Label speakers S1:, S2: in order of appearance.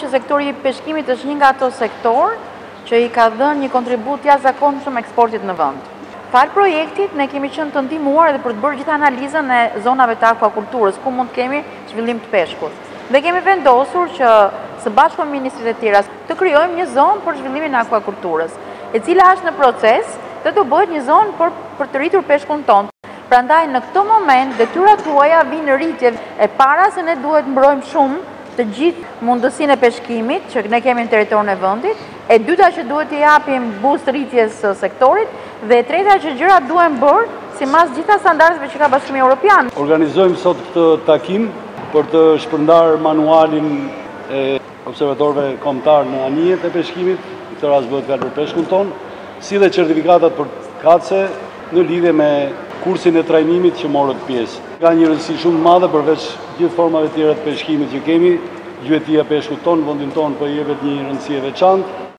S1: Që sektori i peshkimit është një nga ato sektor që i ka dhënë një kontribut jashtëzakonshëm eksportit në vend. Falë projektit, ne kemi qenë të ndihmuar edhe për të bërë gjitha analizën e zonave të akvakulturës, ku mund të kemi zhvillim të peshkut. Dhe kemi vendosur që së bashku me ministritë e tjera të krijojmë një zonë për zhvillimin e akvakulturës, e cila është në proces dhe do bëhet një zonë për të rritur peshkun ton. Prandaj në këtë moment detyrat tuaja vijnë në rritje e para se ne duhet mbrojmë shumë të gjithë mundësinë e peshkimit që ne kemi në territorin e vendit, e dyta që duhet t'i japim boost rritjes së sektorit dhe e treta që gjërat duhen bërë sipas gjitha standardeve që ka Bashkimi Europian.
S2: Organizojmë sot këtë takim për të shpërndarë manualin e observatorëve kombëtarë në anijet e peshkimit, në këtë rast bëhet fjalë për peshkun ton, si dhe certifikatat përkatëse në lidhje me kursin e trajnimit që morët pjesë. Ka një rëndësi shumë të madhe përveç gjithë formave tjera të peshkimit që kemi, gjuetia e peshkut ton, vendin tonë po i jepet një rëndësi e veçantë.